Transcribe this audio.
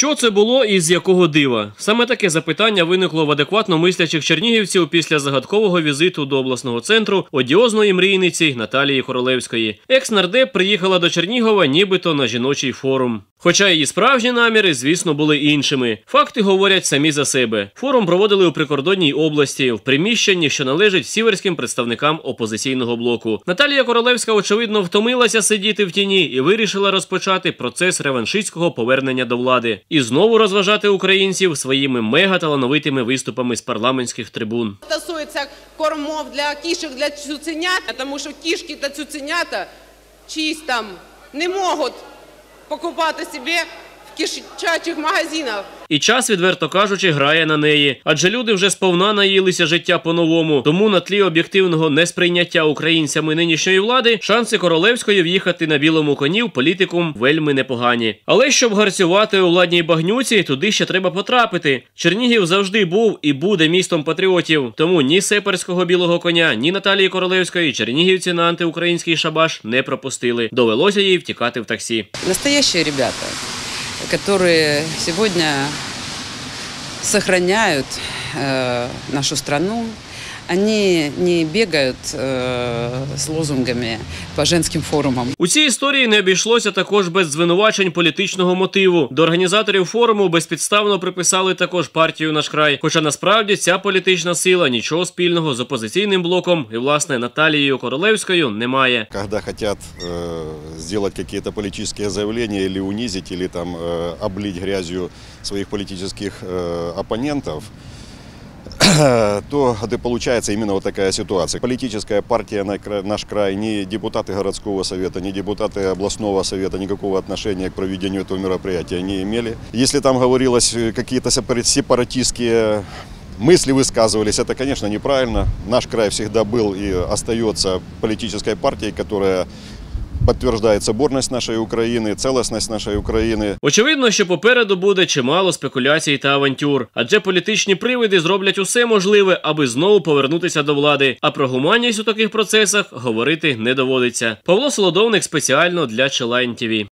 Що це було і з якого дива? Саме таке запитання виникло в адекватно мислячих чернігівців після загадкового візиту до обласного центру одіозної мрійниці Наталії Королевської. Екс-нардеп приїхала до Чернігова нібито на жіночий форум. Хоча її справжні наміри, звісно, були іншими. Факти говорять самі за себе. Форум проводили у прикордонній області, в приміщенні, що належить сіверським представникам опозиційного блоку. Наталія Королевська, очевидно, втомилася сидіти в тіні і вирішила розпочати процес реваншистського повернення до влади і знову розважати українців своїми мегаталановитими виступами з парламентських трибун. стосується кормов для кішок, для цуценят, тому що кішки та цуценята чиїсь там не можуть покупати собі в магазинах. І час, відверто кажучи, грає на неї. Адже люди вже сповна наїлися життя по-новому. Тому на тлі об'єктивного несприйняття українцями нинішньої влади шанси королевської в'їхати на білому коні в політикум вельми непогані. Але щоб гарцювати у владній багнюці, туди ще треба потрапити. Чернігів завжди був і буде містом патріотів. Тому ні сеперського білого коня, ні Наталії Королевської чернігівці на антиукраїнський шабаш не пропустили. Довелося їй втікати в таксі. настоящие ребята, которые сегодня сохраняют э, нашу страну Они не бегают э, с лозунгами по женским форумам. У цій історії не обійшлося також без звинувачень політичного мотиву. До організаторів форуму безпідставно приписали також партію наш край. Хоча насправді ця політична сила нічого спільного з опозиційним блоком і власне Наталією Королевською не має. когда хотят э, сделать какие-то политические заявления или унизить, или там э, облить грязью своих политических э, оппонентов, то это получается именно вот такая ситуация. Политическая партия «На кра- «Наш край», ни депутаты городского совета, ни депутаты областного совета никакого отношения к проведению этого мероприятия не имели. Если там говорилось э, какие-то сепара- сепаратистские мысли высказывались, это, конечно, неправильно. Наш край всегда был и остается политической партией, которая подтверждает борність нашої України, цілісність нашої України. Очевидно, що попереду буде чимало спекуляцій та авантюр, адже політичні привиди зроблять усе можливе, аби знову повернутися до влади. А про гуманність у таких процесах говорити не доводиться. Павло Солодовник спеціально для Челайн ТВ.